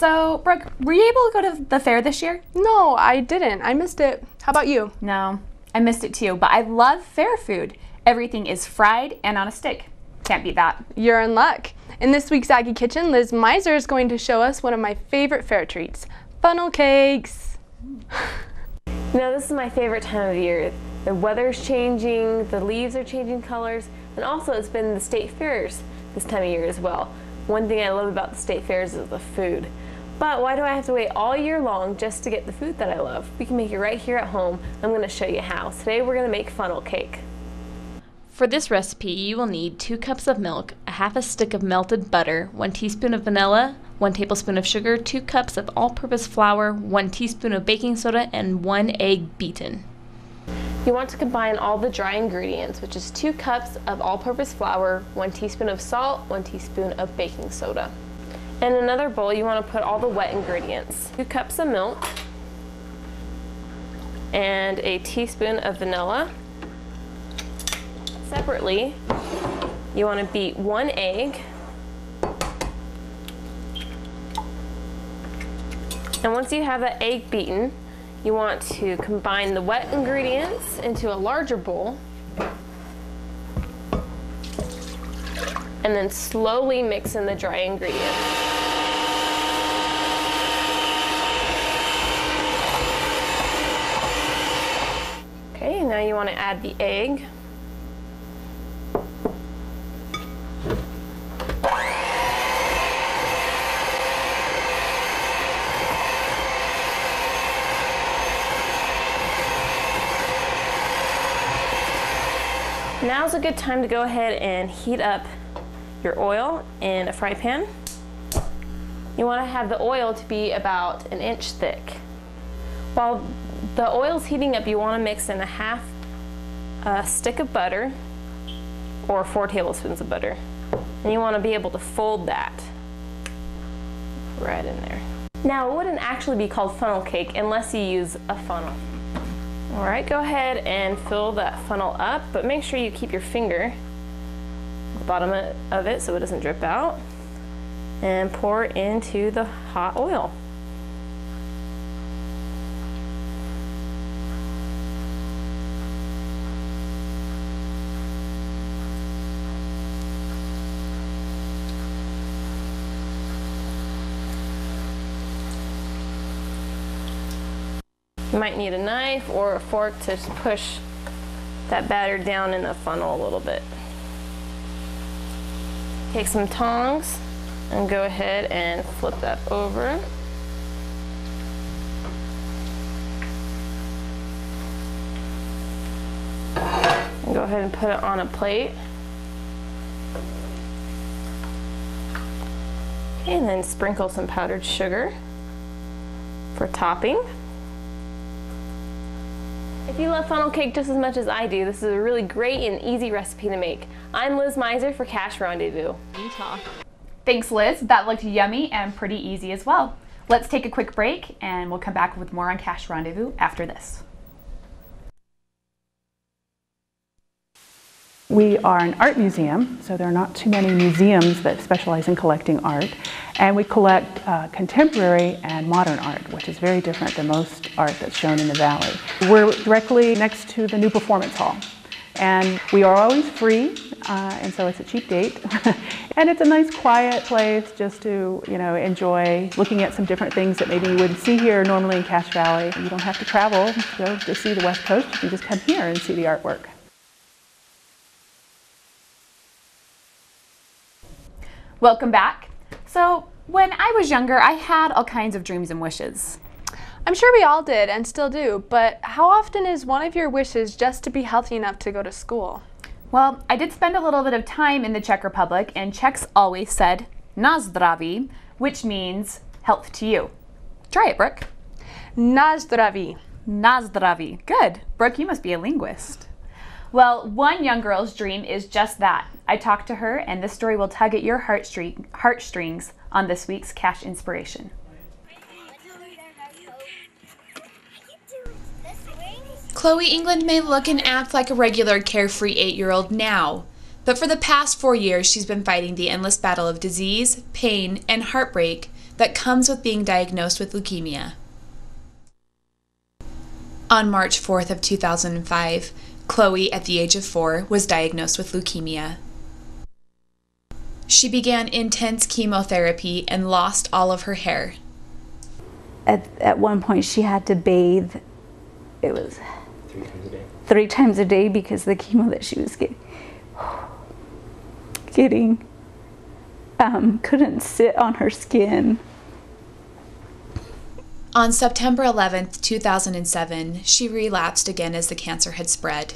So, Brooke, were you able to go to the fair this year? No, I didn't. I missed it. How about you? No, I missed it too, but I love fair food. Everything is fried and on a stick. Can't beat that. You're in luck. In this week's Aggie Kitchen, Liz Miser is going to show us one of my favorite fair treats funnel cakes. You know, this is my favorite time of year. The weather's changing, the leaves are changing colors, and also it's been the state fairs this time of year as well. One thing I love about the state fairs is the food. But why do I have to wait all year long just to get the food that I love? We can make it right here at home. I'm going to show you how. Today we're going to make funnel cake. For this recipe, you will need 2 cups of milk, a half a stick of melted butter, 1 teaspoon of vanilla, 1 tablespoon of sugar, 2 cups of all purpose flour, 1 teaspoon of baking soda, and 1 egg beaten. You want to combine all the dry ingredients, which is 2 cups of all purpose flour, 1 teaspoon of salt, 1 teaspoon of baking soda. In another bowl, you want to put all the wet ingredients 2 cups of milk, and a teaspoon of vanilla. Separately, you want to beat one egg. And once you have that egg beaten, you want to combine the wet ingredients into a larger bowl. And then slowly mix in the dry ingredients. Now you want to add the egg. Now's a good time to go ahead and heat up your oil in a fry pan. You want to have the oil to be about an inch thick. While the oil's heating up, you want to mix in a half a stick of butter or four tablespoons of butter. And you want to be able to fold that right in there. Now, it wouldn't actually be called funnel cake unless you use a funnel. All right, go ahead and fill that funnel up, but make sure you keep your finger the bottom of it so it doesn't drip out. And pour into the hot oil. You might need a knife or a fork to push that batter down in the funnel a little bit. Take some tongs and go ahead and flip that over. And go ahead and put it on a plate. And then sprinkle some powdered sugar for topping. If you love funnel cake just as much as I do, this is a really great and easy recipe to make. I'm Liz Miser for Cache Rendezvous, Utah. Thanks, Liz. That looked yummy and pretty easy as well. Let's take a quick break and we'll come back with more on Cache Rendezvous after this. We are an art museum, so there are not too many museums that specialize in collecting art. And we collect uh, contemporary and modern art, which is very different than most art that's shown in the Valley. We're directly next to the new performance hall. And we are always free, uh, and so it's a cheap date. and it's a nice quiet place just to, you know, enjoy looking at some different things that maybe you wouldn't see here normally in Cache Valley. You don't have to travel to go to see the West Coast. You can just come here and see the artwork. Welcome back. So, when I was younger, I had all kinds of dreams and wishes. I'm sure we all did and still do, but how often is one of your wishes just to be healthy enough to go to school? Well, I did spend a little bit of time in the Czech Republic, and Czechs always said na zdraví, which means health to you. Try it, Brooke. Na zdraví. Na zdraví. Good. Brooke, you must be a linguist. Well, one young girl's dream is just that. I talked to her, and this story will tug at your heartstring- heartstrings on this week's Cache Inspiration. Chloe England may look and act like a regular carefree eight year old now, but for the past four years she's been fighting the endless battle of disease, pain, and heartbreak that comes with being diagnosed with leukemia. On March 4th of 2005, Chloe, at the age of 4, was diagnosed with leukemia. She began intense chemotherapy and lost all of her hair. At, at one point, she had to bathe. It was three times a day. Three times a day because the chemo that she was getting, getting um, couldn't sit on her skin. On September 11, 2007, she relapsed again as the cancer had spread.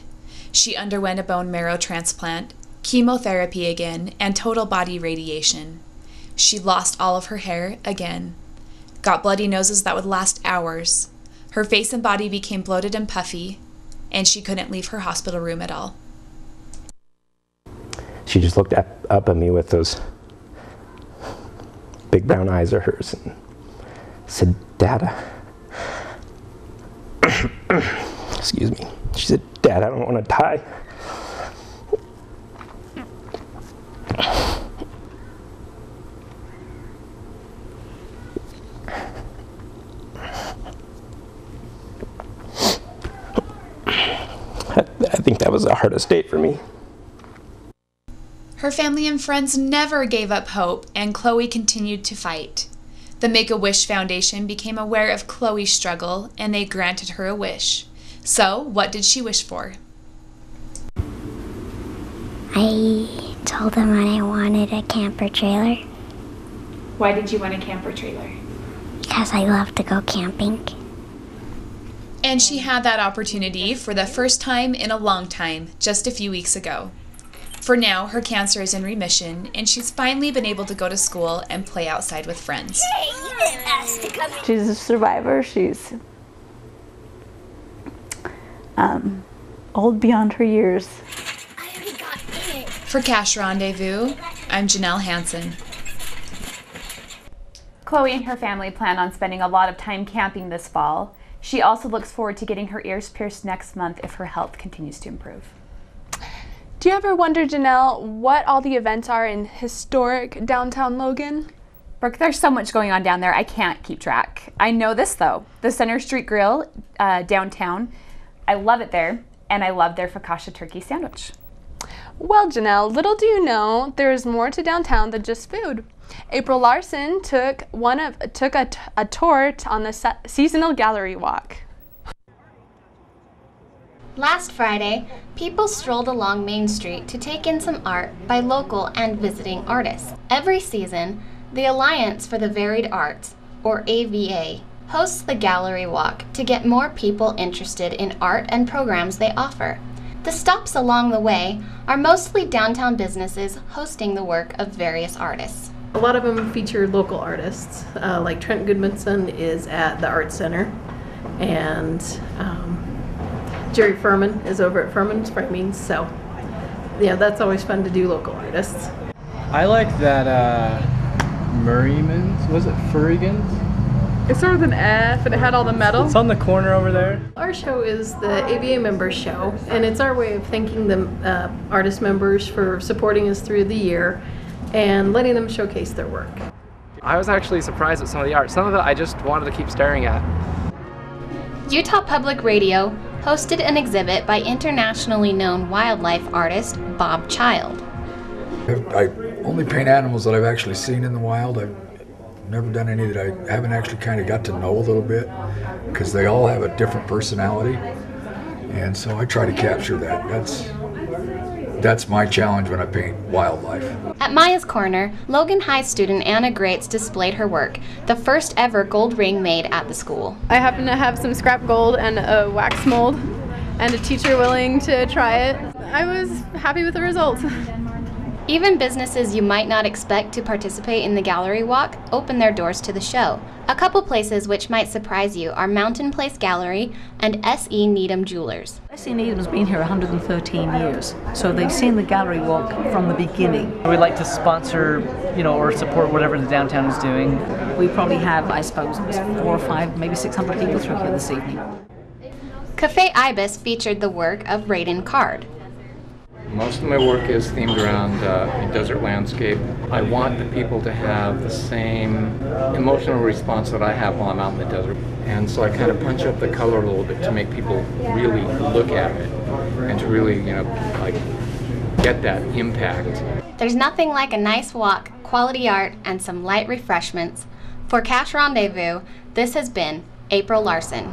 She underwent a bone marrow transplant chemotherapy again, and total body radiation. She lost all of her hair again, got bloody noses that would last hours. Her face and body became bloated and puffy, and she couldn't leave her hospital room at all. She just looked up, up at me with those big brown eyes of hers and said, Dada. Excuse me. She said, Dad, I don't want to die. I think that was the hardest date for me. Her family and friends never gave up hope, and Chloe continued to fight. The Make a Wish Foundation became aware of Chloe's struggle and they granted her a wish. So, what did she wish for? I told them I wanted a camper trailer. Why did you want a camper trailer? Because I love to go camping. And she had that opportunity for the first time in a long time, just a few weeks ago. For now, her cancer is in remission, and she's finally been able to go to school and play outside with friends. She's a survivor. She's um, old beyond her years. For Cache Rendezvous, I'm Janelle Hansen. Chloe and her family plan on spending a lot of time camping this fall. She also looks forward to getting her ears pierced next month if her health continues to improve. Do you ever wonder, Janelle, what all the events are in historic downtown Logan? Brooke, there's so much going on down there, I can't keep track. I know this though the Center Street Grill uh, downtown. I love it there, and I love their focaccia turkey sandwich. Well, Janelle, little do you know, there is more to downtown than just food. April Larson took one of took a, a tour on the se- seasonal gallery walk. Last Friday, people strolled along Main Street to take in some art by local and visiting artists. Every season, the Alliance for the Varied Arts, or AVA, hosts the Gallery Walk to get more people interested in art and programs they offer. The stops along the way are mostly downtown businesses hosting the work of various artists. A lot of them feature local artists, uh, like Trent Goodmanson is at the Art Center, and um, Jerry Furman is over at Furman's Framing. So, yeah, that's always fun to do local artists. I like that uh, Murrayman's. Was it Furrigan's? It started with an F and it had all the metal. It's on the corner over there. Our show is the AVA members show, and it's our way of thanking the uh, artist members for supporting us through the year and letting them showcase their work. I was actually surprised at some of the art. Some of it I just wanted to keep staring at. Utah Public Radio hosted an exhibit by internationally known wildlife artist Bob Child. I only paint animals that I've actually seen in the wild. I've never done any that I haven't actually kind of got to know a little bit because they all have a different personality. And so I try to capture that. That's that's my challenge when I paint wildlife. At Maya's Corner, Logan High student Anna Grates displayed her work, the first ever gold ring made at the school. I happen to have some scrap gold and a wax mold and a teacher willing to try it. I was happy with the result. Even businesses you might not expect to participate in the gallery walk open their doors to the show. A couple places which might surprise you are Mountain Place Gallery and S.E. Needham Jewelers. S.E. Needham's been here 113 years, so they've seen the gallery walk from the beginning. We'd like to sponsor, you know, or support whatever the downtown is doing. We probably have, I suppose, four or five, maybe 600 people through here this evening. Cafe Ibis featured the work of Raiden Card. Most of my work is themed around uh, desert landscape. I want the people to have the same emotional response that I have while I'm out in the desert. And so I kind of punch up the color a little bit to make people really look at it and to really, you know, like get that impact. There's nothing like a nice walk, quality art, and some light refreshments. For Cache Rendezvous, this has been April Larson.